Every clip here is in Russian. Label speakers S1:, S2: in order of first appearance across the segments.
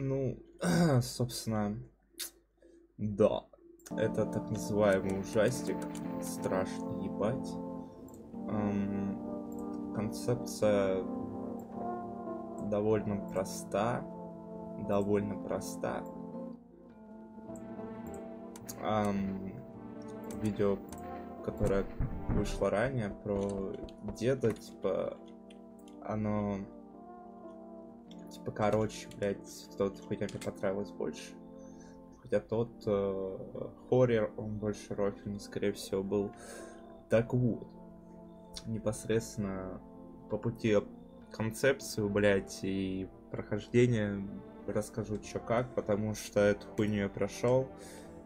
S1: Ну, собственно, да. Это так называемый ужастик. Страшно ебать. Эм, концепция довольно проста. Довольно проста. Эм, видео, которое вышло ранее про деда, типа, оно типа, короче, блядь, тот хуйня мне понравилась больше. Хотя тот э, хоррор, он больше рофильный, скорее всего, был. Так вот, непосредственно по пути концепцию, блядь, и прохождение расскажу, что как, потому что эту хуйню я прошел.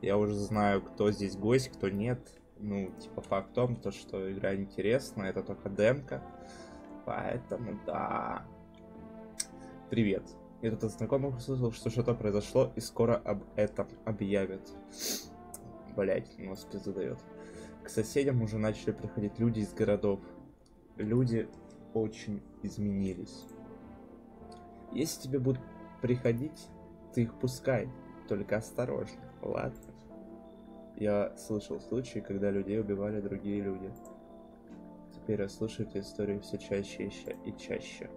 S1: Я уже знаю, кто здесь гость, кто нет. Ну, типа, факт том, то, что игра интересна, это только демка. Поэтому, да, Привет. Я тут от знакомых услышал, что что-то произошло, и скоро об этом объявят. Блять, нос пизду. К соседям уже начали приходить люди из городов. Люди очень изменились. Если тебе будут приходить, ты их пускай, только осторожно, ладно? Я слышал случаи, когда людей убивали другие люди. Теперь я слышу эти истории все чаще и чаще.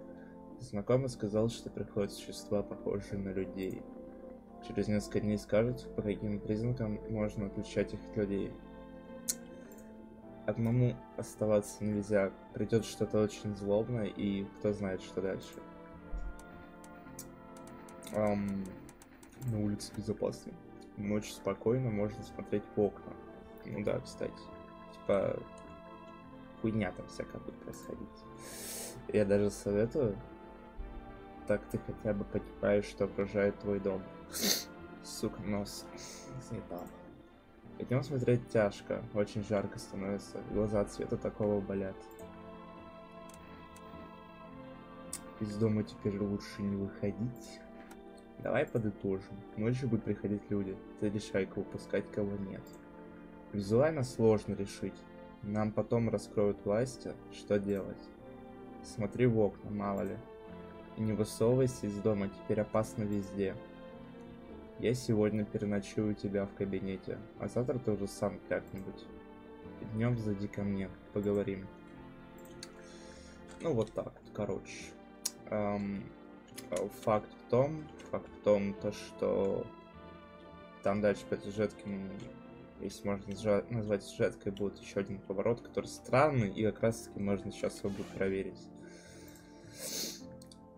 S1: Знакомый сказал, что приходят существа, похожие на людей. Через несколько дней скажут, по каким признакам можно отличать их от людей. Одному оставаться нельзя. Придет что-то очень злобное, и кто знает, что дальше. Um, на улице безопасно. Ночь спокойно, можно смотреть в окна. Ну да, кстати. Типа, хуйня там всякая будет происходить. Я даже советую так ты хотя бы понимаешь, что окружает твой дом. Сука, нос. Заебал. Идем смотреть тяжко, очень жарко становится, глаза от цвета такого болят. Из дома теперь лучше не выходить. Давай подытожим. Ночью будут приходить люди. Ты решай, кого пускать, кого нет. Визуально сложно решить. Нам потом раскроют власти, что делать. Смотри в окна, мало ли. И не высовывайся из дома, теперь опасно везде. Я сегодня переночую у тебя в кабинете, а завтра ты уже сам как-нибудь. Днем зайди ко мне, поговорим. Ну вот так короче. Эм, факт в том, факт в том, то что там дальше по сюжетке, ну, если можно назвать сюжеткой, будет еще один поворот, который странный, и как раз таки можно сейчас его будет проверить.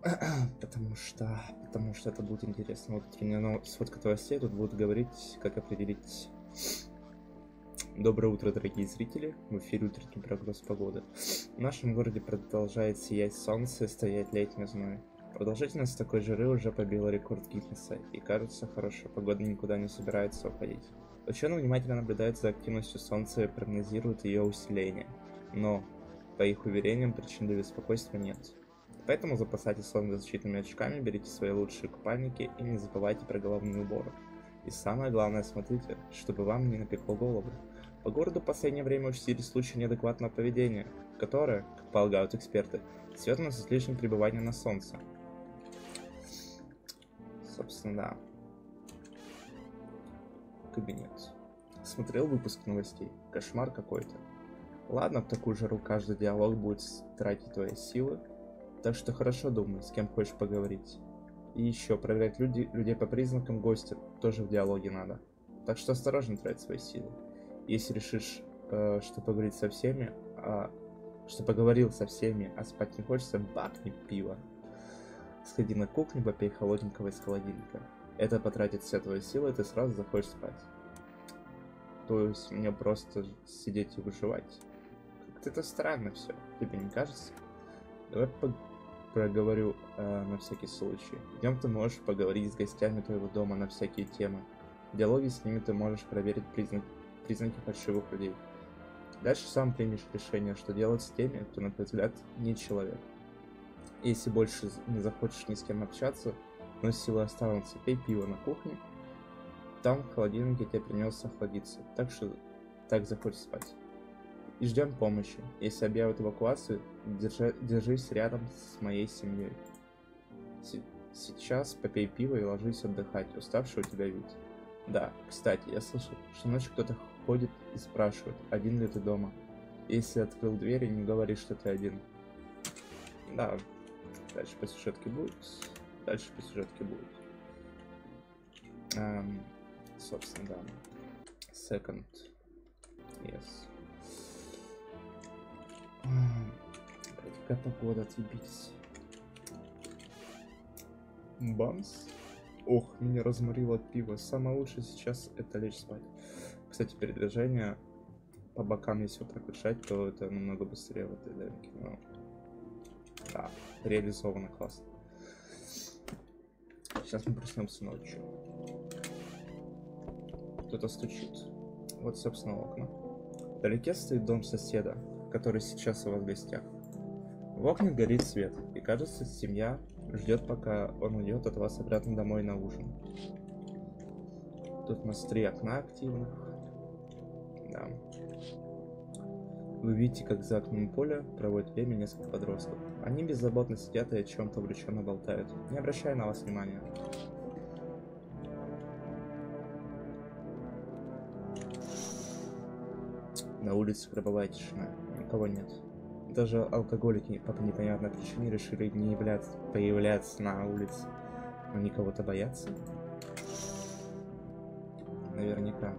S1: потому что, потому что это будет интересно. Вот тренировка сводка новостей тут будут говорить, как определить. Доброе утро, дорогие зрители. В эфире утренний прогноз погоды. В нашем городе продолжает сиять солнце и стоять летний зной. Продолжительность такой жары уже побила рекорд Гиннесса, и кажется, хорошая погода никуда не собирается уходить. Ученые внимательно наблюдают за активностью Солнца и прогнозируют ее усиление. Но, по их уверениям, причин для беспокойства нет. Поэтому запасайтесь солнцезащитными очками, берите свои лучшие купальники и не забывайте про головные уборы. И самое главное, смотрите, чтобы вам не напекло голову. По городу в последнее время участились случаи неадекватного поведения, которое, как полагают эксперты, связано с излишним пребыванием на солнце. Собственно, да. Кабинет. Смотрел выпуск новостей. Кошмар какой-то. Ладно, в такую жару каждый диалог будет тратить твои силы, так что хорошо думай, с кем хочешь поговорить. И еще, проверять люди, людей по признакам гостя тоже в диалоге надо. Так что осторожно трать свои силы. Если решишь, э, что поговорить со всеми, а, что поговорил со всеми, а спать не хочется, бахни пиво. Сходи на кухню, попей холодненького из холодильника. Это потратит все твои силы, и ты сразу захочешь спать. То есть мне просто сидеть и выживать. Как-то это странно все, тебе не кажется? Давай проговорю э, на всякий случай. Днем ты можешь поговорить с гостями твоего дома на всякие темы. В диалоге с ними ты можешь проверить признак, признаки фальшивых людей. Дальше сам примешь решение, что делать с теми, кто, на твой взгляд, не человек. Если больше не захочешь ни с кем общаться, но силы останутся, пей пиво на кухне. Там в холодильнике тебе принес охладиться, так что так захочешь спать и ждем помощи. Если объявят эвакуацию, держи, держись рядом с моей семьей. Сейчас попей пиво и ложись отдыхать, уставший у тебя вид. Да, кстати, я слышал, что ночью кто-то ходит и спрашивает, один ли ты дома. Если открыл дверь не говори, что ты один. Да, дальше по сюжетке будет. Дальше по сюжетке будет. Эм, собственно, да. Second. Yes. Какая погода, отъебитесь. Бамс. Ох, меня разморило от пива. Самое лучшее сейчас это лечь спать. Кстати, передвижение по бокам, если вот так решать, то это намного быстрее в этой демке. Но... Да, реализовано классно. Сейчас мы проснемся ночью. Кто-то стучит. Вот, собственно, окна. Вдалеке стоит дом соседа, который сейчас у вас в гостях. В окнах горит свет, и кажется, семья ждет, пока он уйдет от вас обратно домой на ужин. Тут у нас три окна активных. Да. Вы видите, как за окном поля проводит время несколько подростков. Они беззаботно сидят и о чем-то увлеченно болтают, не обращая на вас внимания. На улице гробовая тишина, никого нет. Даже алкоголики по непонятной причине решили не являться, появляться на улице. Они кого-то боятся? Наверняка.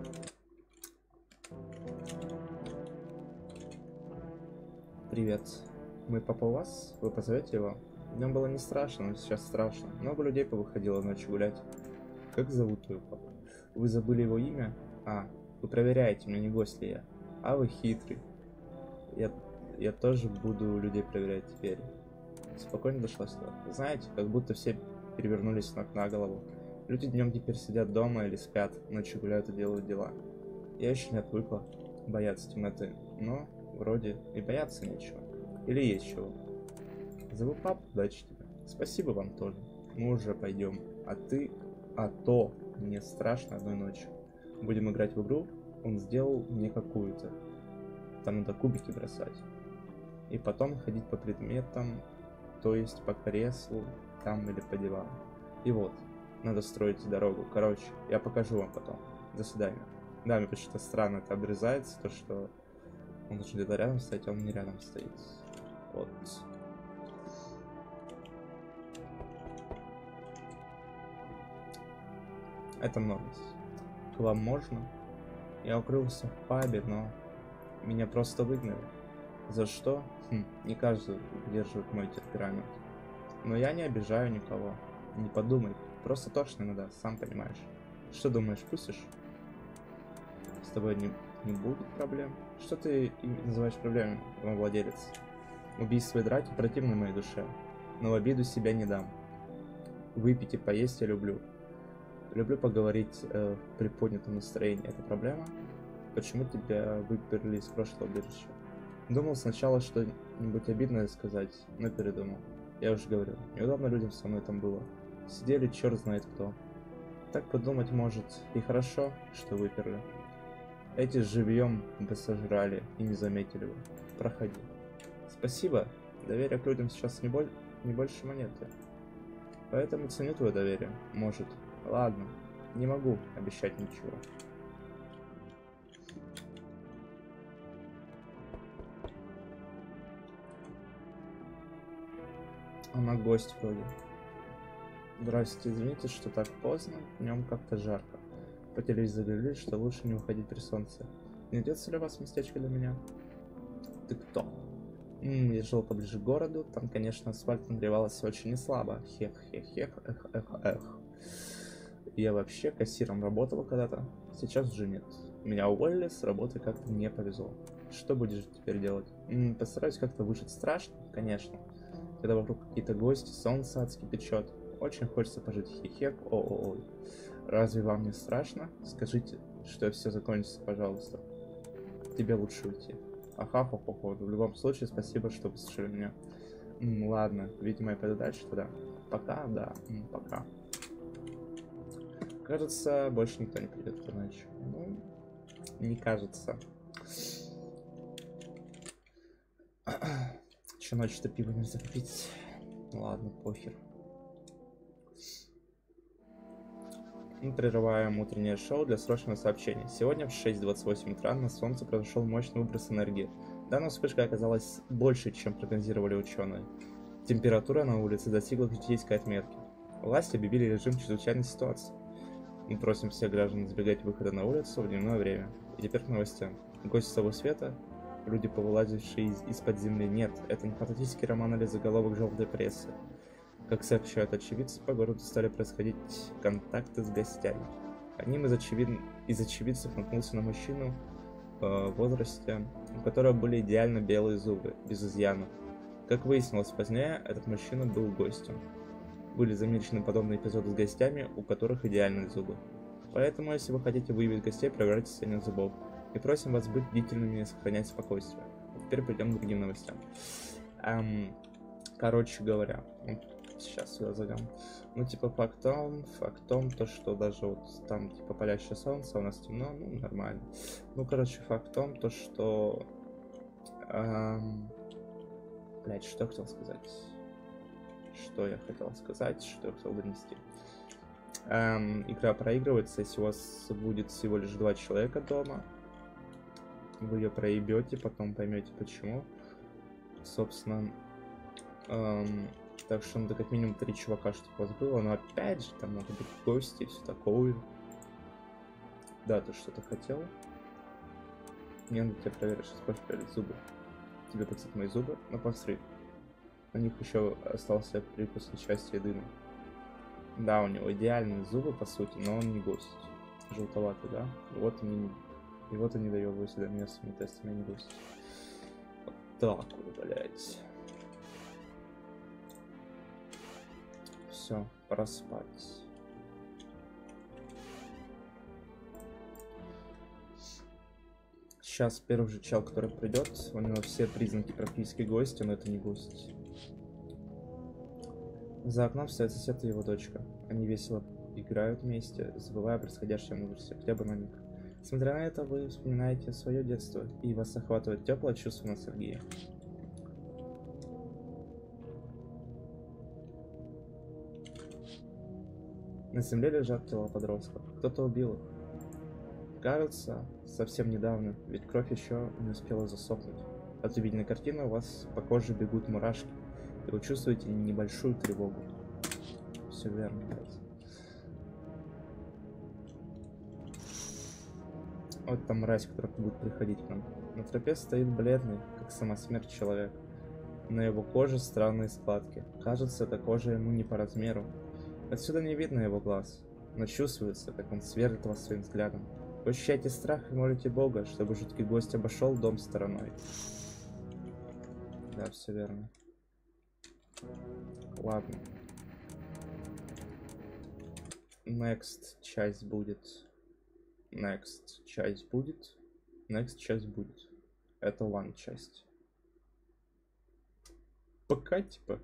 S1: Привет. Мы папа у вас? Вы позовете его? Днем было не страшно, но сейчас страшно. Много людей повыходило ночью гулять. Как зовут твою папу? Вы забыли его имя? А, вы проверяете, мне не гость ли я. А вы хитрый. Я, я тоже буду людей проверять теперь. Спокойно дошла сюда. Знаете, как будто все перевернулись ног на голову. Люди днем теперь сидят дома или спят, ночью гуляют и делают дела. Я еще не отвыкла бояться темноты, но вроде и бояться нечего. Или есть чего. Зову папу, удачи тебе. Спасибо вам тоже. Мы уже пойдем. А ты... А то мне страшно одной ночью. Будем играть в игру, он сделал мне какую-то. Там надо кубики бросать. И потом ходить по предметам, то есть по креслу, там или по дивану. И вот, надо строить дорогу. Короче, я покажу вам потом. До свидания. Да, мне почему-то странно это обрезается, то что он должен где-то рядом стоять, а он не рядом стоит. Вот. Это нормис. К вам можно? Я укрылся в пабе, но меня просто выгнали. За что? Хм, не каждый удерживает мой темперамент. Но я не обижаю никого. Не подумай, просто точно надо, сам понимаешь. Что думаешь, пустишь? С тобой не, не будет проблем? Что ты называешь проблемой, владелец? Убийство и драки противны моей душе, но в обиду себя не дам. Выпить и поесть я люблю. Люблю поговорить э, в приподнятом настроении. Это проблема? Почему тебя выперли из прошлого убежища? Думал сначала что-нибудь обидное сказать, но передумал. Я уже говорил, неудобно людям со мной там было. Сидели черт знает кто. Так подумать может, и хорошо, что выперли. Эти живьем бы сожрали и не заметили бы. Проходи. Спасибо. Доверие к людям сейчас не, боль... не больше монеты. Поэтому ценю твое доверие. Может. Ладно. Не могу обещать ничего. Она гость вроде. Здравствуйте, извините, что так поздно. Днем как-то жарко. По телевизору говорили, что лучше не уходить при солнце. Не найдется ли у вас местечко для меня? Ты кто? М -м, я жил поближе к городу, там, конечно, асфальт нагревался очень неслабо. Хех, хех, хех, эх, эх, эх. Я вообще кассиром работал когда-то, сейчас уже нет. Меня уволили, с работы как-то не повезло. Что будешь теперь делать? М -м, постараюсь как-то выжить страшно, конечно. Когда вокруг какие-то гости, солнце адски печет. Очень хочется пожить хихек, о о ой Разве вам не страшно? Скажите, что все закончится, пожалуйста. Тебе лучше уйти. Ага, по походу. В любом случае, спасибо, что послушали меня. М, ладно, видимо, я пойду дальше тогда. Пока, да, м, пока. Кажется, больше никто не придет эту ночь. Ну, не кажется. Че ночью-то пиво нельзя пить? Ладно, похер. Мы прерываем утреннее шоу для срочного сообщения. Сегодня в 6.28 утра на Солнце произошел мощный выброс энергии. Данная вспышка оказалась больше, чем прогнозировали ученые. Температура на улице достигла критической отметки. Власти объявили режим чрезвычайной ситуации. Мы просим всех граждан избегать выхода на улицу в дневное время. И теперь к новостям. Гости того света, люди, повылазившие из- из-под земли, нет. Это не фантастический роман или заголовок желтой прессы. Как сообщают очевидцы, по городу стали происходить контакты с гостями. Одним из, очевид... из очевидцев наткнулся на мужчину э, возрасте, у которого были идеально белые зубы, без изъянов. Как выяснилось позднее, этот мужчина был гостем. Были замечены подобные эпизоды с гостями, у которых идеальные зубы. Поэтому, если вы хотите выявить гостей, проверяйте состояние зубов. И просим вас быть бдительными и сохранять спокойствие. А теперь перейдем к другим новостям. Эм, короче говоря, вот сейчас я задам. Ну, типа, фактом, фактом, то, что даже вот там, типа, палящее солнце, у нас темно, ну, нормально. Ну, короче, фактом, то, что... Эм, блять, что я хотел сказать? Что я хотел сказать, что я хотел донести? Эм, игра проигрывается, если у вас будет всего лишь два человека дома. Вы ее проебете, потом поймете почему. Собственно, эм, так что надо как минимум три чувака, чтобы вас было. Но опять же, там могут быть гости и все такое. Да, ты что-то хотел? Мне надо тебя проверить, сейчас проверить зубы. Тебе подсыпать мои зубы, но посмотри. На них еще остался прикус части дыма. Да, у него идеальные зубы, по сути, но он не гость. Желтоватый, да? И вот они, и вот они доебывают сюда местными тестами, а не гость. Вот так вот, блядь. Все, пора спать. Сейчас первый же чел, который придет, у него все признаки практически гостя, но это не гость. За окном стоит сосед и его дочка. Они весело играют вместе, забывая о происходящем ужасе, хотя бы на миг. Смотря на это, вы вспоминаете свое детство, и вас охватывает теплое чувство ностальгии. На земле лежат тела подростков. Кто-то убил их. Кажется, совсем недавно, ведь кровь еще не успела засохнуть. От увиденной картины у вас по коже бегут мурашки, и вы чувствуете небольшую тревогу. Все верно, блядь. Вот там мразь, которая будет приходить к нам. На тропе стоит бледный, как сама смерть человек. На его коже странные складки. Кажется, эта кожа ему не по размеру. Отсюда не видно его глаз, но чувствуется, как он сверлит вас своим взглядом. Вы страх и молите Бога, чтобы жуткий гость обошел дом стороной. Да, все верно. Ладно. Next часть будет. Next часть будет. Next часть будет. Это one часть. Пока, типа.